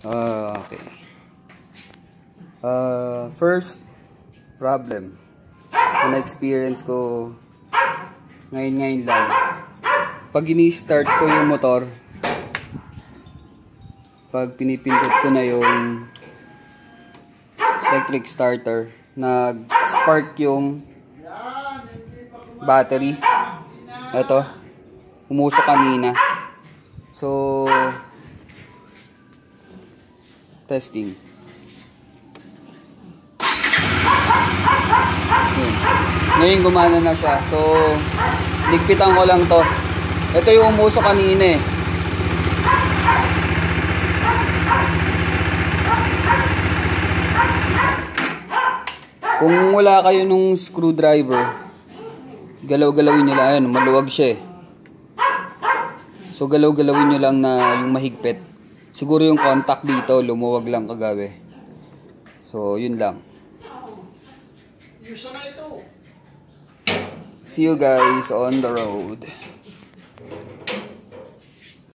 Ah, okay. Uh, first problem na na-experience ko ngayon-ngayon lang. Pag ini-start ko yung motor, pag pinipindot ko na yung electric starter, nag-spark yung battery. Ito, umusok kanina. So, testing. Yun. Ngayon gumana na siya. So, ligpitan ko lang to. Ito yung umusok kanina eh. Kung wala kayo nung screwdriver, galaw-galawin nyo lang. Ayan, maluwag siya eh. So, galaw-galawin nyo lang na yung mahigpit. Siguro yung contact dito, lumuwag lang kagabi. So, yun lang. See you guys on the road.